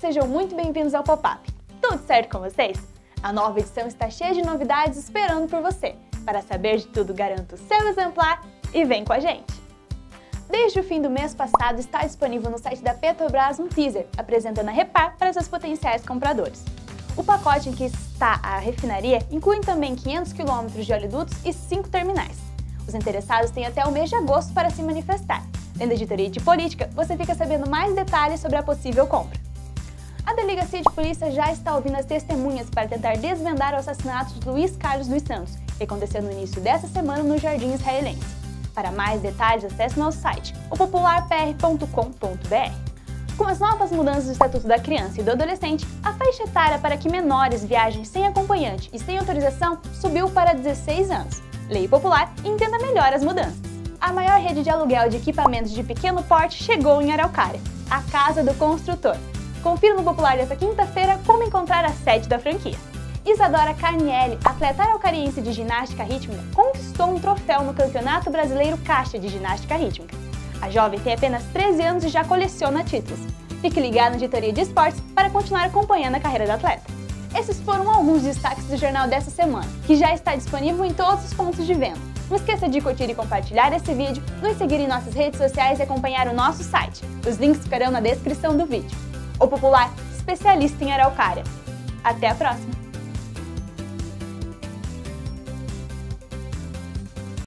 Sejam muito bem-vindos ao Pop-Up. Tudo certo com vocês? A nova edição está cheia de novidades esperando por você. Para saber de tudo, garanto o seu exemplar e vem com a gente! Desde o fim do mês passado está disponível no site da Petrobras um teaser apresentando a Repar para seus potenciais compradores. O pacote em que está a refinaria inclui também 500 km de oleodutos e 5 terminais. Os interessados têm até o mês de agosto para se manifestar. Lendo editoria de política, você fica sabendo mais detalhes sobre a possível compra. A Delegacia de Polícia já está ouvindo as testemunhas para tentar desvendar o assassinato de Luiz Carlos dos Santos, que aconteceu no início dessa semana no Jardim Israelense. Para mais detalhes, acesse nosso site, opopularpr.com.br. Com as novas mudanças do Estatuto da Criança e do Adolescente, a faixa etária para que menores viajem sem acompanhante e sem autorização subiu para 16 anos. Lei Popular entenda melhor as mudanças. A maior rede de aluguel de equipamentos de pequeno porte chegou em Araucária, a Casa do Construtor, Confira no Popular desta quinta-feira como encontrar a sede da franquia. Isadora Carnielli, atleta araucariense de ginástica rítmica, conquistou um troféu no Campeonato Brasileiro Caixa de Ginástica Rítmica. A jovem tem apenas 13 anos e já coleciona títulos. Fique ligado na editoria de esportes para continuar acompanhando a carreira da atleta. Esses foram alguns destaques do jornal dessa semana, que já está disponível em todos os pontos de venda. Não esqueça de curtir e compartilhar esse vídeo, nos seguir em nossas redes sociais e acompanhar o nosso site. Os links ficarão na descrição do vídeo o popular especialista em araucária. Até a próxima!